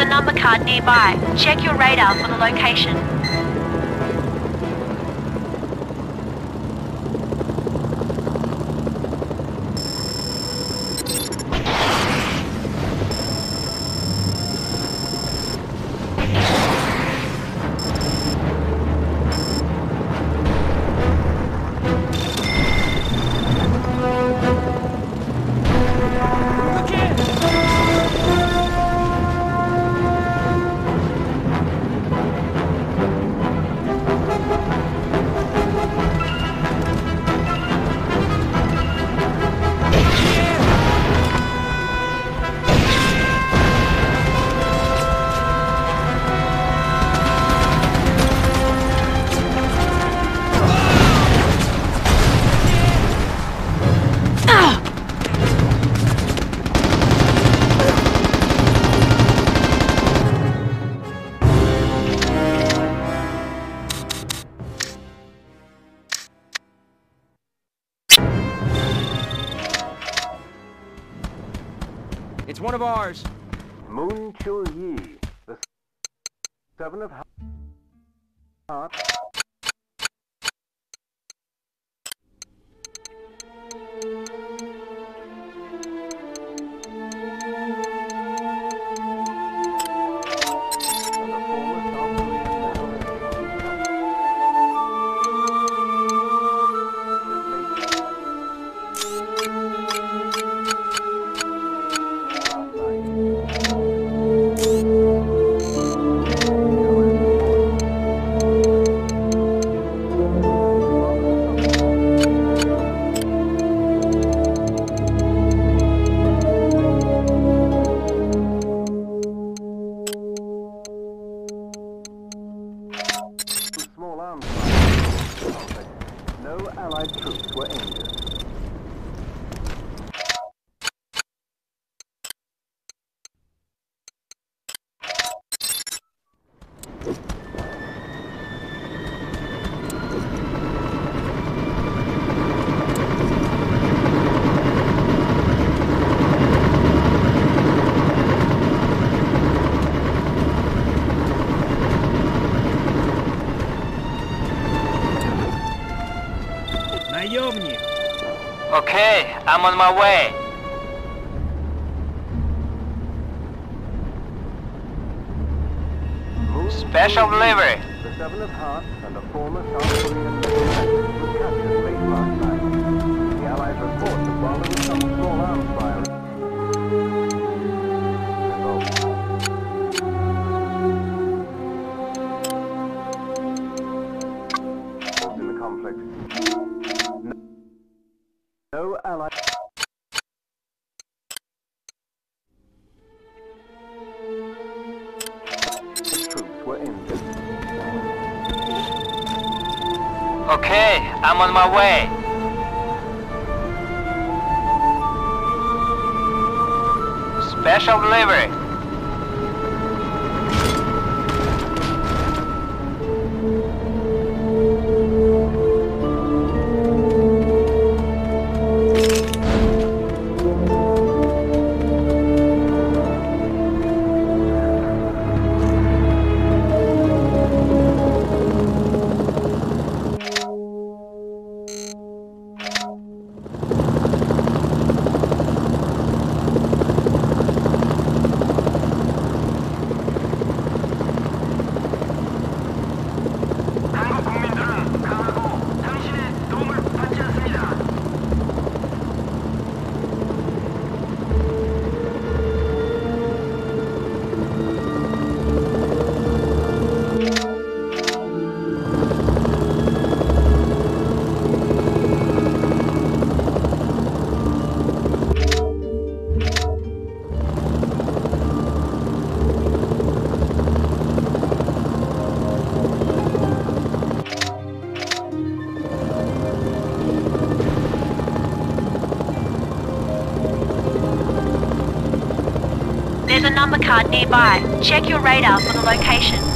a number card nearby. Check your radar for the location. of ours. Moon Chul Yi, the seven of hearts. I'm on my way. on my way. Special delivery. another number card nearby. Check your radar for the location.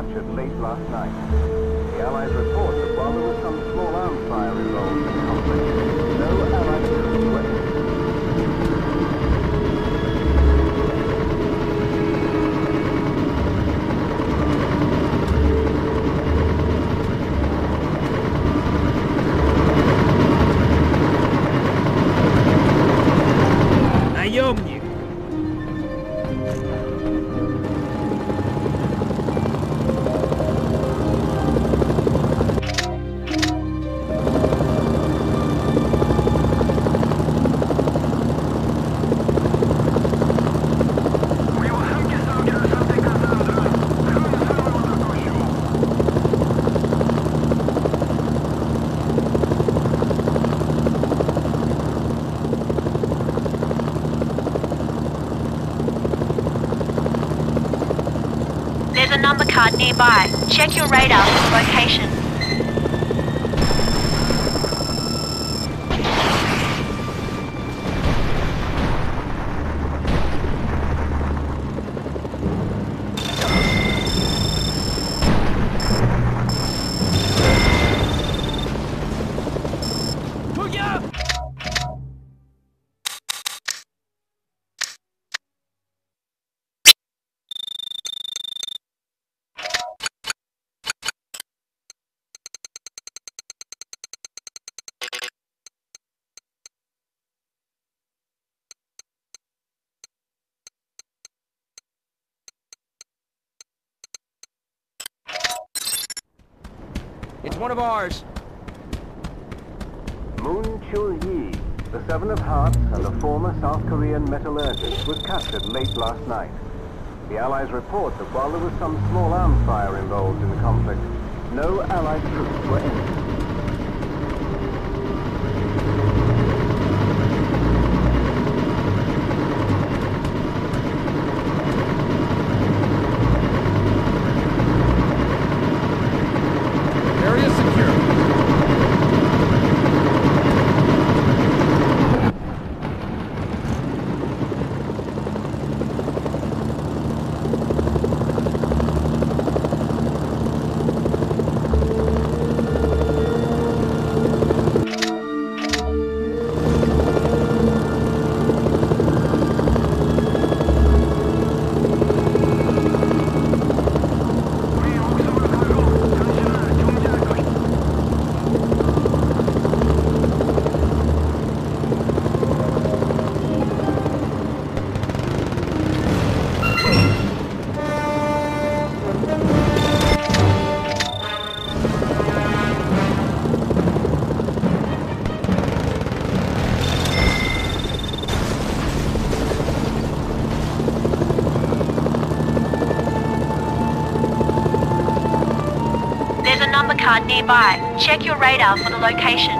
Captured late last night. Nearby. Check your radar for location. One of ours. Moon Chul-yi, the Seven of Hearts and a former South Korean metallurgist, was captured late last night. The Allies report that while there was some small arms fire involved in the conflict, no Allied troops were injured. There's card nearby. Check your radar for the location.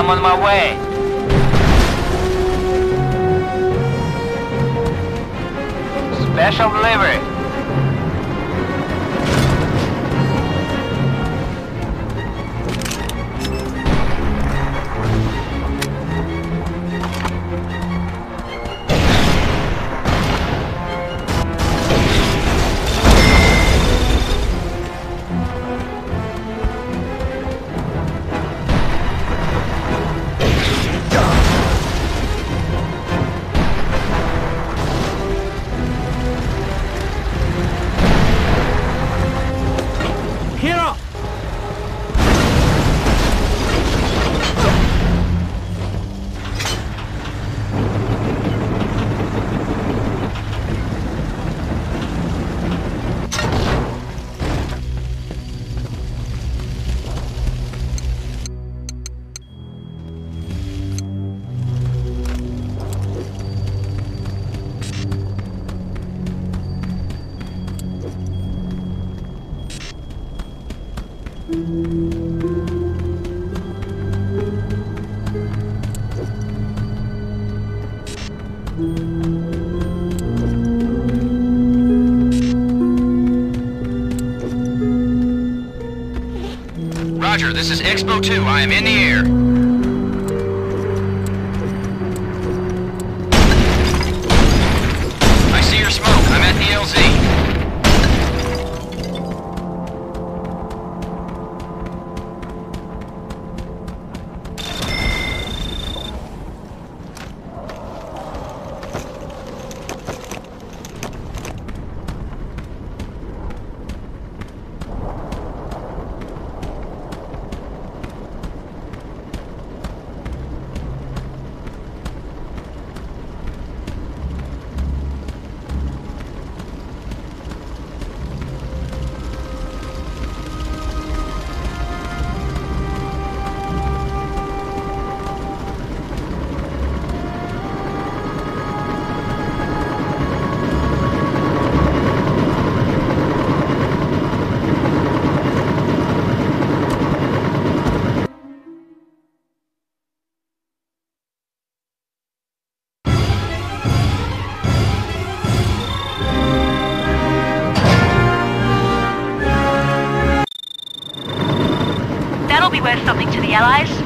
I'm on my way. Special delivery. Roger, this is Expo 2. I am in the air. Worth something to the Allies.